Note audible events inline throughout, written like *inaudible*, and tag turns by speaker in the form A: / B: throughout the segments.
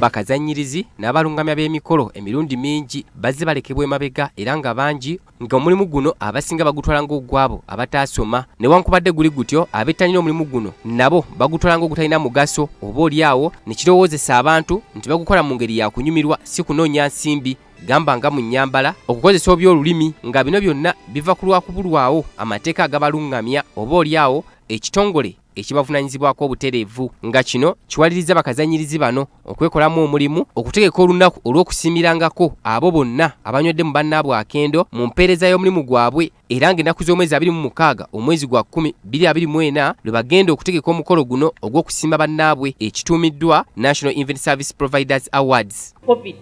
A: bakazanyirizi n'abalungamya b'emikolo emirundi mingi bazze balekebwa emabega era nga bangi nga omulimu guno abasinga bagutwala ng'ogwabo abataasoma. Newankubadde guli gutyo abettanira omulimu guno nabo bagutwala ng'ogutalina mugaso oba oliawo ne kirowoozesa abantu nti bagukola mu ngeri ya kunyumirwa si kunoonya nsimbi. Gamba nga mu nnyambala okukozesa obyolulimi nga bino byonna biva ku lwakubulwawo amateeka agabalungamya oba oliawo ekitongole ekibavunanyizibwako obutereevu nga kino kiwaliriza bakazanyirizi bano okwekolamu omulimu okutegeka olunaku olw'okusiimirangako abo bonna abanywedde mu bannaabwe akendo mu mpeereza y'omulimu gwabwe era ng'ennaku z'omwezi 26 omwezi gwa 10 2024 lwe bagenda okutegeka omukolo guno ogw'okusimba bannaabwe ekituumiddwa national event service providers awards.
B: Covid.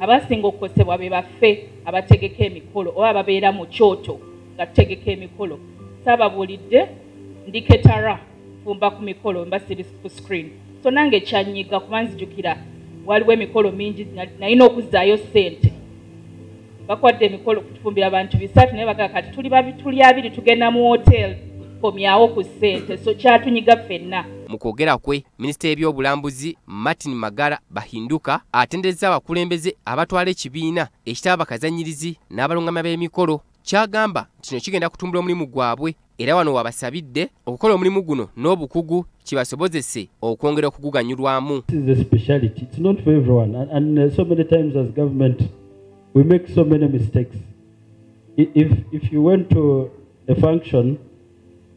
B: Abasinga okukosebwa be baffe abategeka emikolo oba ababeera mu kyoto nga tutegeka emikolo. Saababuulidde ndiketara fumba ku mikolo mba siri ku screen. So nange kyanyiga kuba nzijukira waliwo emikolo mingi nalina okuzzaayo ssente. Bakwadde emikolo kutufumbira abantu bisatu naye bagaa kati tuli tuli abiri tugenda mu hotel komyawo ku ssente. So kyatunyiga ffenna.
A: Mu kwogera kwe minisita y'ebyobulambuzi martin magara bahinduka atendezza abakulembeze abatwala ekibiina ekitaba bakazanyirizi n'abalungamya b'emikolo kyagamba kino kigenda kutumbula omulimu gwabwe era wano wabasabidde okukola omulimu guno n'obukugu kibasobozese okwongera okuguganyulwamu
C: mistakes. If, if you went to a function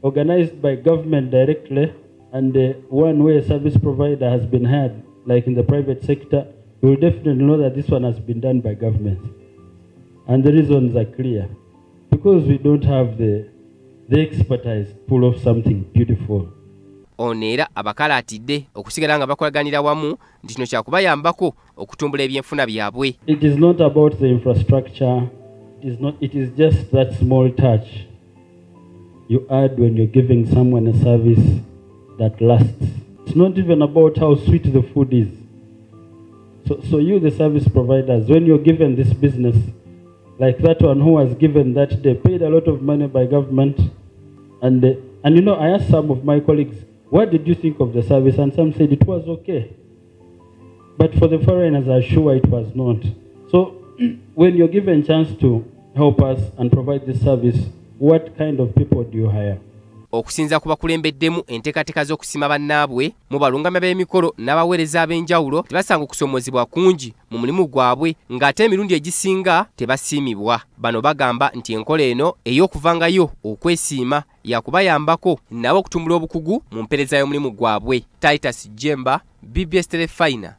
C: organized by government directly and uh, one way a service provider has been hired, like in the private sector, you will definitely know that this one has been done by government. And the reasons are clear. Because we don't have the, the expertise to pull off something beautiful.
A: ono era abakalaatidde okusigala nga bakolaganira wamu nti kino kyakubayambako okutumbula ebyenfuna byabwe.
C: It is not about the infrastructure. It is, not, it is just that small touch you add when you're giving someone a service that lasts. It's not even about how sweet the food is. So, so you the service providers when you're given this business like that one who was given that day paid a lot of money by government and uh, and you know i asked some of my colleagues what did you think of the service? And some said it was okay. But for the foreigners, I'm sure it was not. So *clears throat* when you're given chance to help us and provide this service, what kind of people do you hire?
A: Okusinza ku bakulembeddemu enteekateeka z'okusima bannaabwe mu balungamya b'emikolo n'abaweereza ab'enjawulo tebasanga okusoomozebwa kungi mu mulimu gwabwe ng'ate emirundi egisinga tebasiimibwa. Bano bagamba nti enkola eno ey'okuvangayo okwesiima yakubayambako nabo okutumbula obukugu mu mpeereza y'omulimu gwabwe. Titus jemba bbs telefina